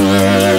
Yeah.